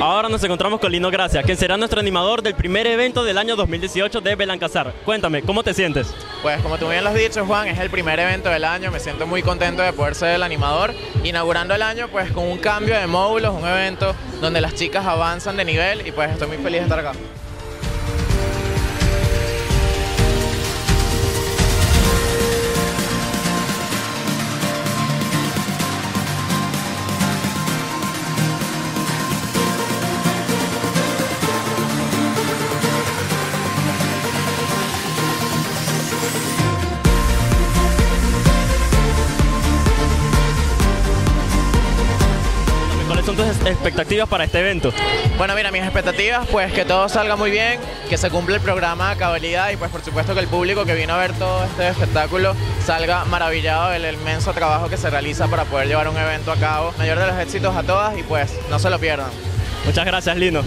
Ahora nos encontramos con Lino Gracia, quien será nuestro animador del primer evento del año 2018 de Belancazar. Cuéntame, ¿cómo te sientes? Pues como tú bien lo has dicho, Juan, es el primer evento del año. Me siento muy contento de poder ser el animador. Inaugurando el año pues con un cambio de módulos, un evento donde las chicas avanzan de nivel y pues estoy muy feliz de estar acá. Son tus expectativas para este evento? Bueno, mira, mis expectativas, pues que todo salga muy bien, que se cumpla el programa a cabalidad y pues por supuesto que el público que vino a ver todo este espectáculo salga maravillado del inmenso trabajo que se realiza para poder llevar un evento a cabo. Mayor de los éxitos a todas y pues no se lo pierdan. Muchas gracias, Lino.